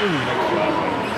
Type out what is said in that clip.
うん。